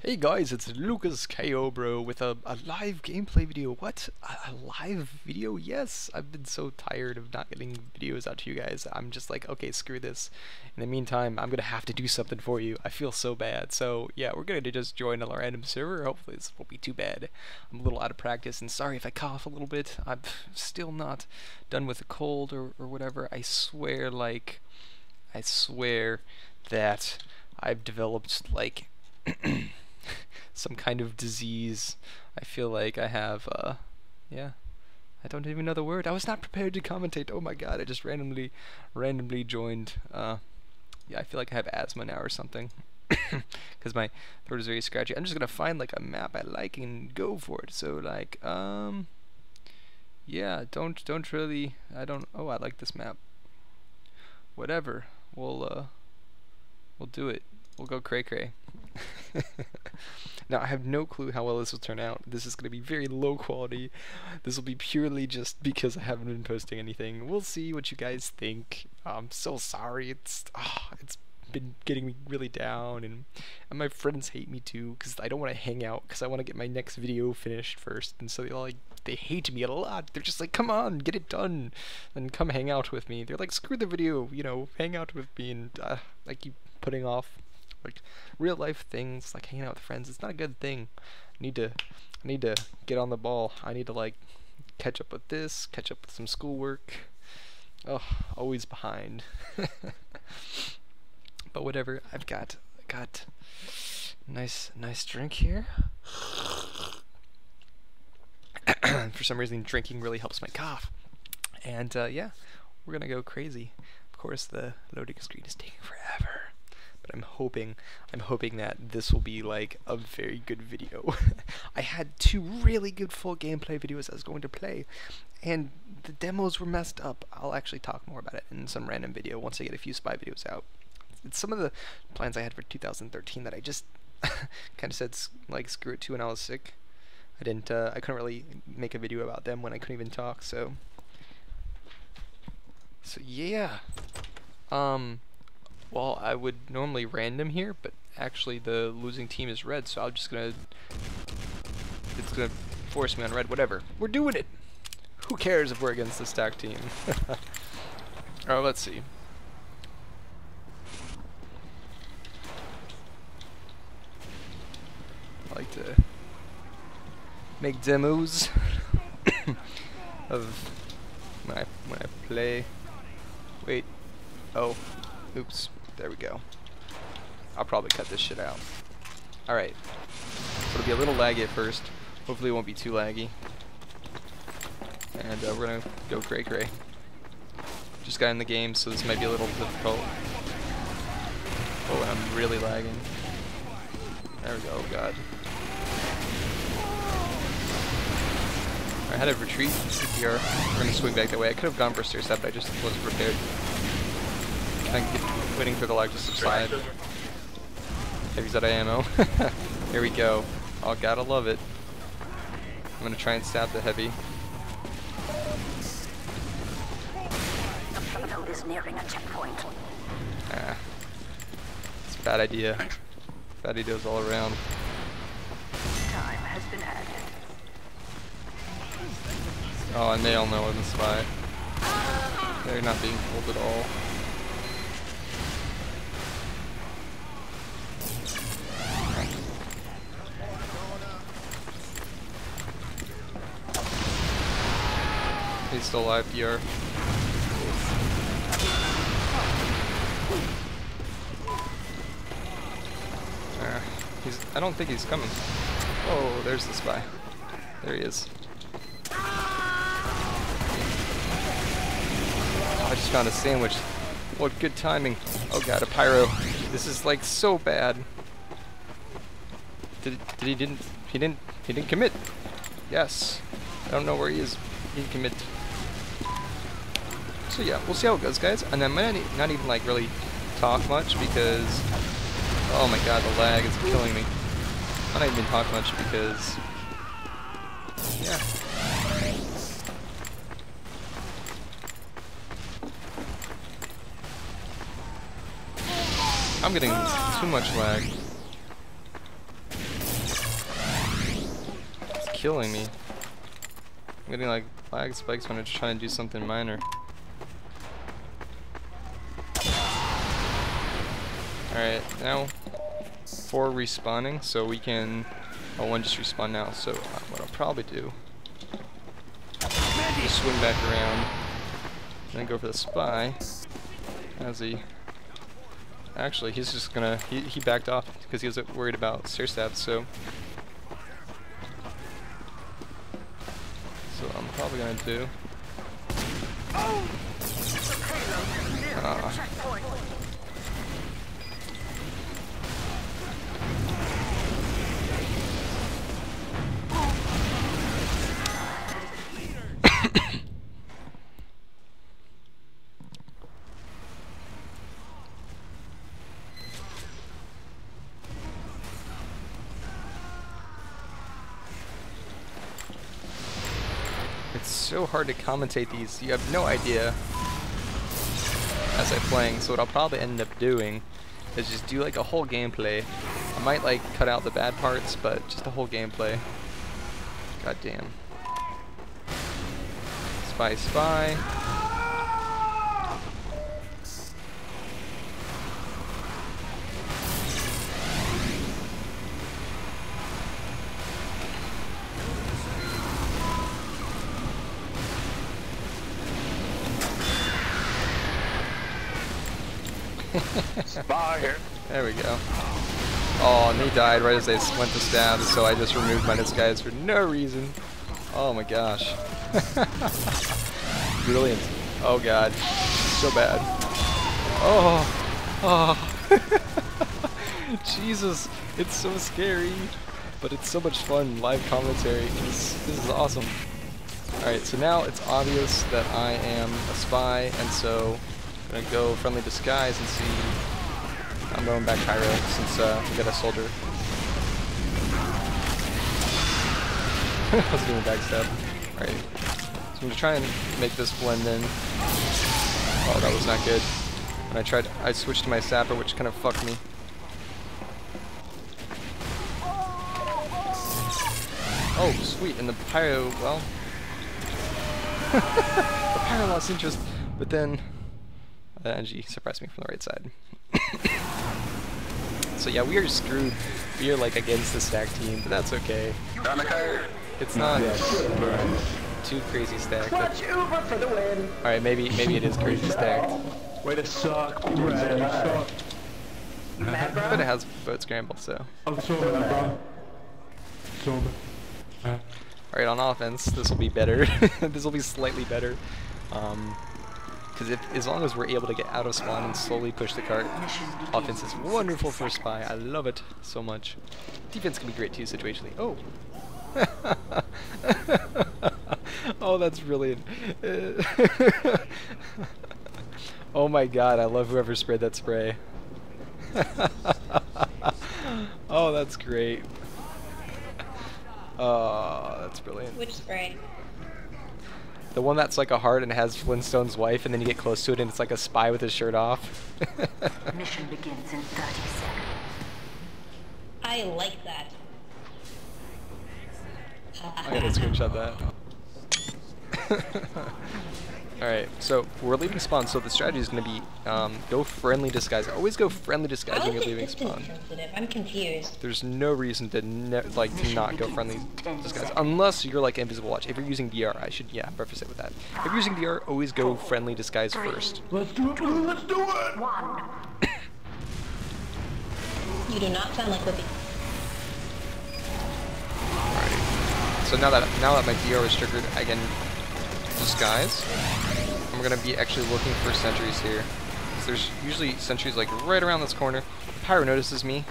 Hey guys, it's Lucas KO bro with a, a live gameplay video. What? A, a live video? Yes! I've been so tired of not getting videos out to you guys. I'm just like, okay, screw this. In the meantime, I'm gonna have to do something for you. I feel so bad. So yeah, we're gonna just join a random server. Hopefully this won't be too bad. I'm a little out of practice and sorry if I cough a little bit. I'm still not done with a cold or, or whatever. I swear like, I swear that I've developed like some kind of disease. I feel like I have, uh, yeah. I don't even know the word. I was not prepared to commentate. Oh my god, I just randomly, randomly joined. Uh, yeah, I feel like I have asthma now or something. Because my throat is very scratchy. I'm just gonna find like a map I like and go for it. So like, um, yeah, don't don't really. I don't. Oh, I like this map. Whatever. We'll uh, we'll do it. We'll go cray cray. now I have no clue how well this will turn out. This is going to be very low quality. This will be purely just because I haven't been posting anything. We'll see what you guys think. I'm so sorry. It's oh, it's been getting me really down and, and my friends hate me too because I don't want to hang out because I want to get my next video finished first and so they like they hate me a lot they're just like come on get it done and come hang out with me they're like screw the video you know hang out with me and uh, I keep putting off like real life things like hanging out with friends it's not a good thing. I need to I need to get on the ball. I need to like catch up with this catch up with some schoolwork. Oh always behind. But whatever I've got got nice nice drink here. For some reason drinking really helps my cough. And uh, yeah we're gonna go crazy. Of course the loading screen is taking forever but I'm hoping I'm hoping that this will be like a very good video. I had two really good full gameplay videos I was going to play and the demos were messed up. I'll actually talk more about it in some random video once I get a few spy videos out. It's some of the plans I had for 2013 that I just kind of said like screw it to when I was sick. I didn't uh, I couldn't really make a video about them when I couldn't even talk so so yeah um well, I would normally random here, but actually the losing team is red, so I'm just gonna... It's gonna force me on red, whatever. We're doing it! Who cares if we're against the stack team? Alright, oh, let's see. I like to make demos of when I when I play. Wait. Oh. Oops. There we go. I'll probably cut this shit out. Alright. It'll be a little laggy at first. Hopefully it won't be too laggy. And uh, we're gonna go cray cray. Just got in the game, so this might be a little difficult. Oh, I'm really lagging. There we go, oh god. I had a retreat CPR. We're gonna swing back that way. I could have gone for stair stab, but I just wasn't prepared. Kind of waiting for the lag to subside. Heavy's out of ammo. Here we go. Oh, gotta love it. I'm gonna try and stab the heavy. is nearing a checkpoint. Ah. It's a bad idea. Bad ideas all around. Time has been added. Oh, and they all know in the spy. They're not being fooled at all. He's still alive, PR. Uh, he's. I don't think he's coming. Oh, there's the spy. There he is. Oh, I just found a sandwich. What good timing. Oh god, a pyro. This is like so bad. Did, did he didn't he didn't he didn't commit. Yes. I don't know where he is. He didn't commit. So yeah, we'll see how it goes, guys. And I might not even like really talk much because, oh my god, the lag is killing me. I don't even talk much because, yeah. I'm getting too much lag. It's killing me. I'm getting like lag spikes when I'm trying to do something minor. Alright, now for respawning, so we can. Oh, one just respawn now, so uh, what I'll probably do is swing back around and then go for the spy as he. Actually, he's just gonna. He, he backed off because he was worried about stair stabs, so. So I'm probably gonna do. Ah. It's so hard to commentate these. You have no idea as I'm playing. So what I'll probably end up doing is just do like a whole gameplay. I might like cut out the bad parts, but just a whole gameplay. God damn. Spy, spy. Spy here. There we go. Oh, and he died right as they went to stab, so I just removed my disguise for no reason. Oh my gosh. Brilliant. Oh god. So bad. Oh. Oh. Jesus. It's so scary. But it's so much fun, live commentary. This, this is awesome. Alright, so now it's obvious that I am a spy, and so Gonna go friendly disguise and see I'm going back Pyro since uh, we got a soldier. I was doing a backstab. Alright. So I'm gonna try and make this blend in. Oh, that was not good. And I tried, I switched to my sapper, which kind of fucked me. Oh, sweet. And the pyro, well. the pyro lost interest, but then uh, Engie surprised me from the right side. so yeah, we are screwed. We are like against the stack team, but that's okay. It's not too crazy stacked. Clutch for the win. All right, maybe maybe it is crazy stacked, Way to suck, Brad. You suck. Mad bro? but it has boat scramble. So I'm so bro. So all right, on offense, this will be better. this will be slightly better. Um, because as long as we're able to get out of spawn and slowly push the cart, offense is wonderful for spy. I love it so much. Defense can be great too, situationally. Oh. oh, that's brilliant. oh my god, I love whoever sprayed that spray. oh, that's great. Oh, that's brilliant. Which spray? The one that's like a heart and has Flintstone's wife, and then you get close to it and it's like a spy with his shirt off. Mission begins in 30 seconds. I like that. I gotta screenshot that. Alright, so we're leaving spawn, so the strategy is gonna be um, go friendly disguise. Always go friendly disguise when you're it leaving distance spawn. sensitive? I'm confused. There's no reason to ne like to not go friendly disguise unless you're like invisible watch. If you're using DR, I should yeah preface it with that. If you're using DR, always go friendly disguise first. Let's do it, let's do it! One. You do not sound like Whippy. So now that now that my DR is triggered, I can disguise. I'm gonna be actually looking for sentries here. there's usually sentries like right around this corner. Pyro notices me,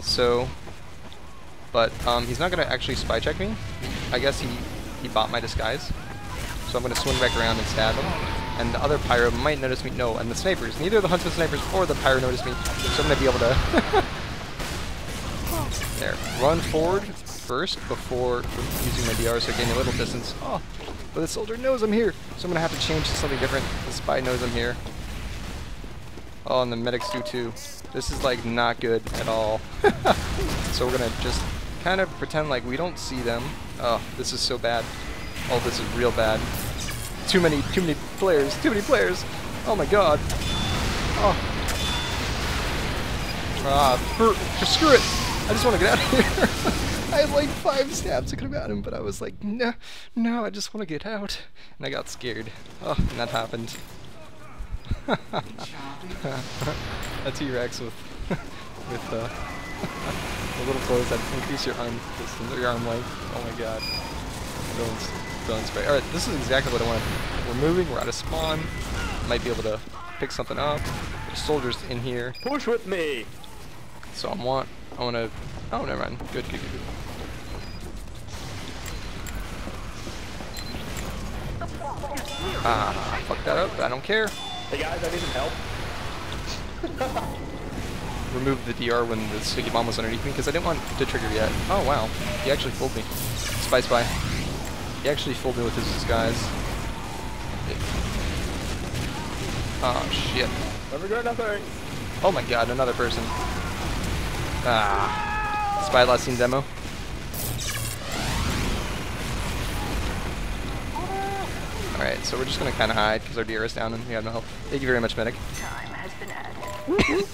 so. But um, he's not gonna actually spy check me. I guess he he bought my disguise. So I'm gonna swing back around and stab him. And the other pyro might notice me. No, and the snipers. Neither the huntsman snipers or the pyro notice me. So I'm gonna be able to. there. Run forward first before using my DR, so gain a little distance. Oh, but the soldier knows I'm here, so I'm gonna have to change to something different. The spy knows I'm here. Oh, and the medics do too. This is like not good at all. so we're gonna just kind of pretend like we don't see them. Oh, this is so bad. Oh, this is real bad. Too many, too many players, too many players. Oh my god. Oh. Ah, just screw it. I just want to get out of here. I had like five stabs I could have had him, but I was like, no, no, I just want to get out. And I got scared. Oh, and that happened. a T-Rex with, with uh, the little clothes that increase your arm distance, your arm length. Oh my god. Villains, villain spray. Alright, this is exactly what I wanted. We're moving, we're out of spawn. Might be able to pick something up. There's soldiers in here. Push with me. So I want, I want to, oh, never mind. Good, good, good, good. Ah, fuck that up, I don't care. Hey guys, I need some help. Remove the DR when the sticky bomb was underneath me because I didn't want to trigger yet. Oh wow, he actually fooled me. Spy spy. He actually fooled me with his disguise. Oh shit. Never got nothing. Oh my god, another person. Ah. Spy last seen demo. Alright, so we're just gonna kinda hide because our DR is down and we have no help. Thank you very much, medic. Time has been added.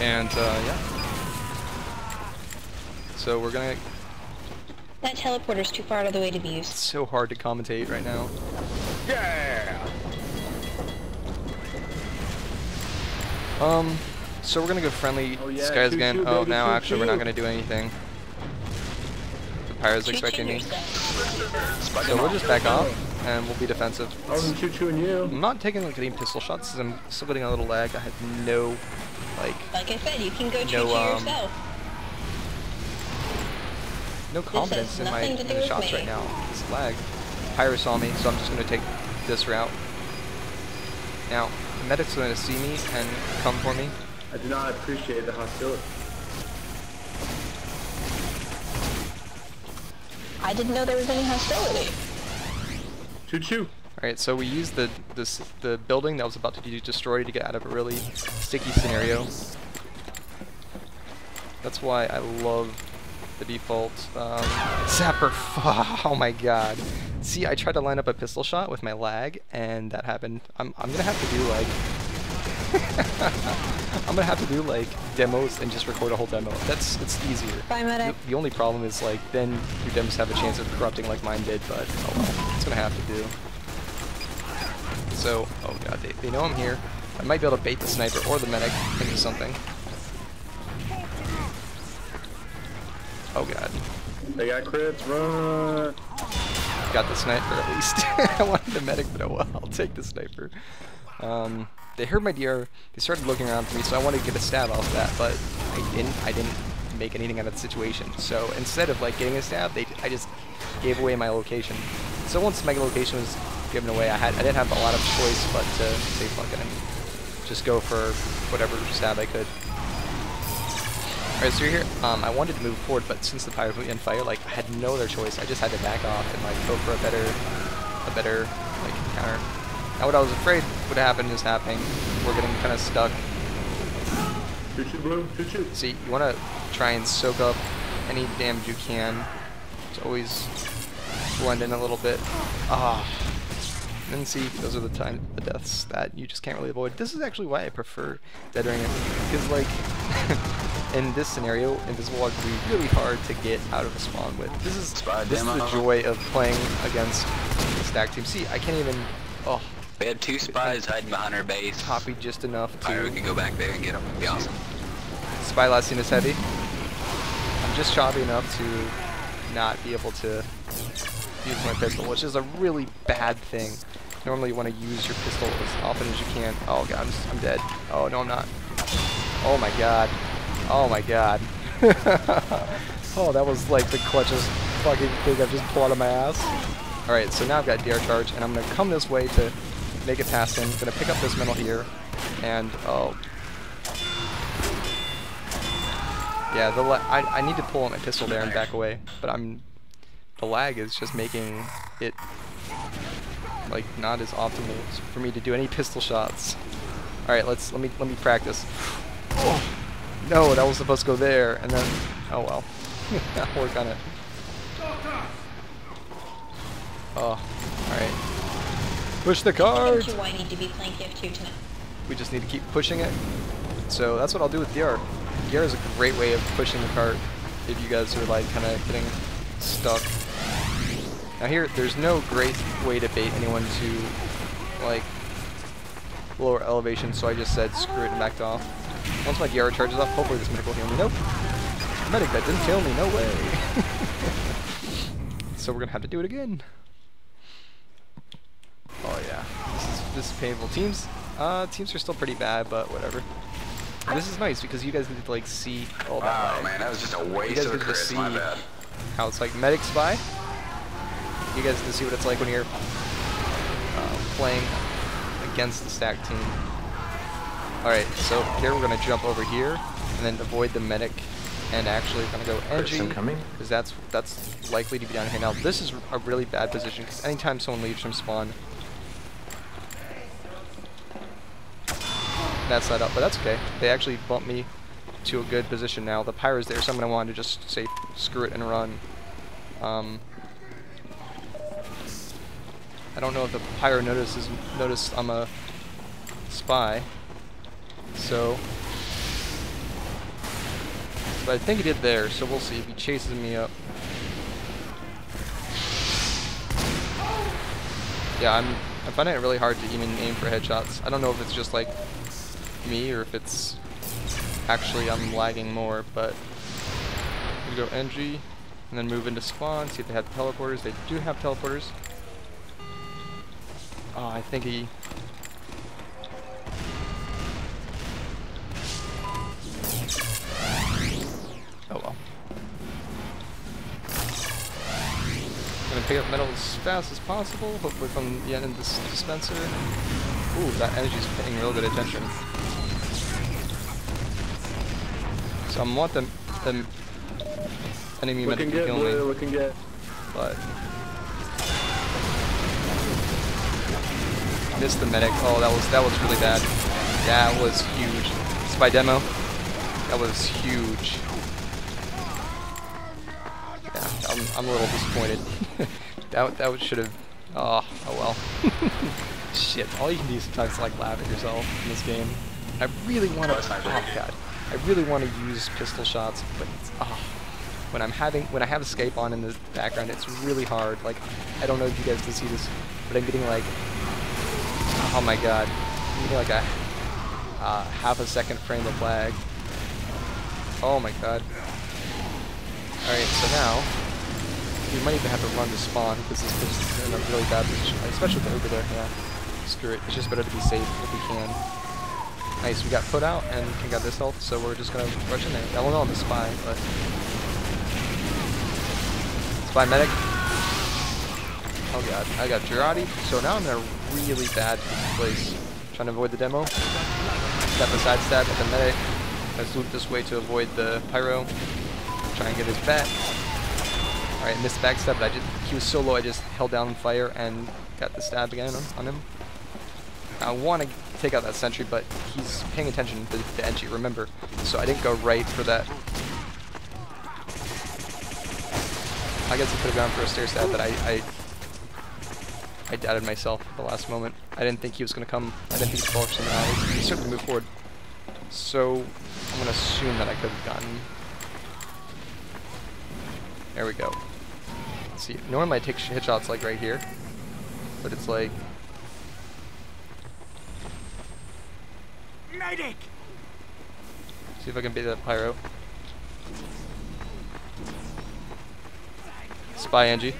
And uh, yeah. So we're gonna That teleporter's too far out of the way to be used. It's so hard to commentate right now. Yeah. Um, so we're gonna go friendly Oh, yeah, skies choo again. choo, oh, now choo actually we're not gonna do anything. The pyro's expecting me. So we'll just back off and we'll be defensive. I wasn't choo chooing you. I'm not taking like any pistol shots 'cause I'm still getting a little lag. I have no like Like I said, you can go choo-choo No, um, yourself. no confidence in my in the shots me. right now. It's lag. Pyro saw me, so I'm just gonna take this route. Now, the medic's gonna see me and come for me. I do not appreciate the hostility. I didn't know there was any hostility. Choo choo. Alright, so we used the this the building that was about to be destroyed to get out of a really sticky scenario. That's why I love the default um, Sapper. Oh my god. See, I tried to line up a pistol shot with my lag, and that happened. I'm, I'm gonna have to do like... I'm gonna have to do like demos and just record a whole demo. That's it's easier. Bye, The, medic. the only problem is like then your demos have a chance of corrupting like mine did, but oh well, it's gonna have to do. So, oh god, they, they know I'm here. I might be able to bait the sniper or the medic into something. Oh god, They got crits. Run. got the sniper at least. I wanted the medic, but oh well, I'll take the sniper. Um, they heard my DR. They started looking around for me, so I wanted to get a stab off that, but I didn't. I didn't make anything out of the situation. So instead of like getting a stab, they I just gave away my location. So once my location was given away, I had I didn't have a lot of choice but to say fuck it and just go for whatever stab I could. Alright, so you're here. Um, I wanted to move forward, but since the pyro in fire, like I had no other choice. I just had to back off and like go for a better, a better like counter. Now what I was afraid would happened is happening. We're getting kind of stuck. Choo choo blue. Choo choo. See, you want to try and soak up any damage you can. It's always blend in a little bit. Ah. And see, those are the time, the deaths that you just can't really avoid. This is actually why I prefer Dead Ringer, because like, in this scenario, Invisible Watch would be really hard to get out of a spawn with. This is this is the joy of playing against the stack team. See, I can't even, oh, We had two spies hiding behind our base. copy just enough to could go back there and get them. Be awesome. Spy last seen is heavy. I'm just choppy enough to not be able to use my pistol, which is a really bad thing. Normally you want to use your pistol as often as you can. Oh god, I'm, just, I'm dead. Oh no, I'm not. Oh my god. Oh my god. oh, that was like the clutchest fucking thing I've just pulled out of my ass. Alright, so now I've got DR charge, and I'm gonna come this way to make it past him. gonna pick up this metal here, and oh, Yeah, the I, I need to pull out my pistol there and back away, but I'm the lag is just making it like not as optimal for me to do any pistol shots. All right, let's let me let me practice. Oh, No, that was supposed to go there, and then, oh well. Work on it. Oh, alright. Push the Look card! at you whiny to be playing TF2 tonight. We just need to keep pushing it. So that's what I'll do with DR. DR is a great way of pushing the cart if you guys are like kind of getting stuck. Now here, there's no great way to bait anyone to like lower elevation, so I just said screw it and backed off. Once my DR charges off, hopefully this medic will heal me. Nope. Medic, that didn't kill me, no way. so we're gonna have to do it again. Oh yeah, this is, painful. Teams, uh, teams are still pretty bad, but whatever. And this is nice because you guys need to like see all that Oh lag. man, that was just a You waste guys of a get to crit. My see bad. how it's like medic spy. You guys get to see what it's like when you're uh, playing against the stack team. Alright, so here we're gonna jump over here and then avoid the medic and actually gonna go Person edgy coming? because that's that's likely to be down here. Now this is a really bad position because anytime someone leaves from spawn, that's that up, but that's okay. They actually bumped me to a good position now. The pyro's there, so I'm gonna want to just say screw it and run. Um, I don't know if the pyro notices noticed I'm a spy, so. But I think he did there, so we'll see if he chases me up. Yeah, I'm. I'm finding it really hard to even aim for headshots. I don't know if it's just like me or if it's actually I'm lagging more, but go NG and then move into spawn, see if they have teleporters. They do have teleporters. Oh, I think he Oh well. Gonna pick up metal as fast as possible, hopefully from the end of this dispenser. Ooh, that energy's paying real good attention. So I want them, them enemy medic good, kill blue, me, looking good. but missed the medic. Oh, that was that was really bad. That was huge. Spy demo. That was huge. Yeah, I'm, I'm a little disappointed. that that should have. Oh, oh well. Shit. All you can do sometimes is like laugh at yourself in this game. I really want to. Oh god. I really want to use pistol shots, but it's, oh, when I'm having when I have escape on in the background, it's really hard. Like I don't know if you guys can see this, but I'm getting like oh my god, I'm getting like a uh, half a second frame of lag. Oh my god. Alright, so now we might even have to run to spawn because this is in a really bad position, especially with the over there. Yeah, screw it. It's just better to be safe if we can. Nice, we got put out and we got this health, so we're just gonna rush in there. I on the spy, but spy medic. Oh god, I got jarated, so now I'm in a really bad place. Trying to avoid the demo. Got the side stab at the medic. Let's loop this way to avoid the pyro. Try and get his back. Alright, missed back stab, but I just he was so low I just held down fire and got the stab again on him. I want to take out that sentry, but he's paying attention to the entry, remember. So I didn't go right for that. I guess I could have gone for a stair stab, but I, I I doubted myself at the last moment. I didn't think he was going to come. I didn't think he'd fall else. He started to move forward. So I'm going to assume that I could have gotten. There we go. Let's see. Normally I take sh- hit shots like right here, but it's like. Medic! See if I can beat that pyro. Spy Engie.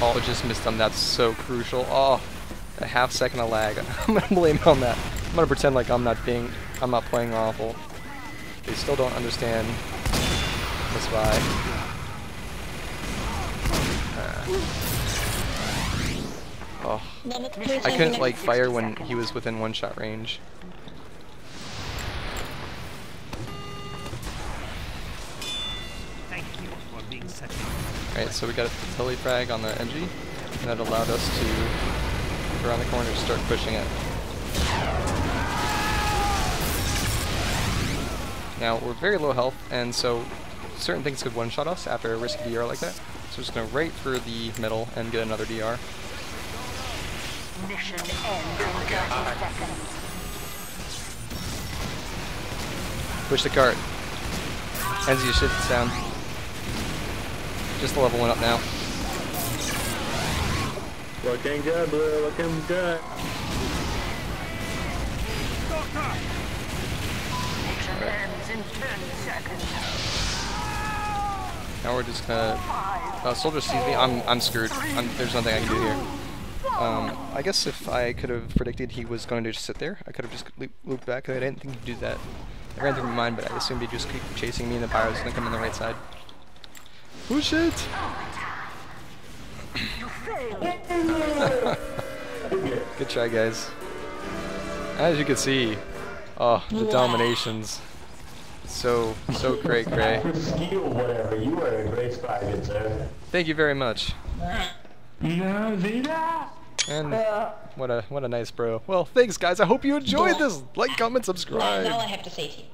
Oh, just missed him. That's so crucial. Oh, a half second of lag. I'm gonna blame on that. I'm gonna pretend like I'm not being, I'm not playing awful. They still don't understand the spy. Uh, I couldn't like fire when he was within one shot range. Alright, so we got a telefrag on the NG, and that allowed us to around the corner start pushing it. Now, we're very low health, and so certain things could one-shot us after a risky DR like that, so just going to right for the middle and get another DR. Mission ends in 30 seconds. Push the cart. Engie, your shit's down. Just the level one up now. Looking good, Blue. Looking good. Mission ends in 10 seconds. Now we're just gonna. Uh, soldier sees me. I'm I'm screwed. I'm, there's nothing I can do here. Um, I guess if I could have predicted he was going to just sit there, I could have just loop, looped back. I didn't think he'd do that. I ran through my mind, but I assumed he'd just keep chasing me, and the pyro was gonna come on the right side. Oh shit! Good try, guys. As you can see, oh, the dominations. So, so cray cray. For skill, whatever. You were a great spy, good sir. Thank you very much. Yeah! And uh, what a what a nice bro. Well, thanks guys. I hope you enjoyed this. Like, comment, subscribe. all I have to say to you.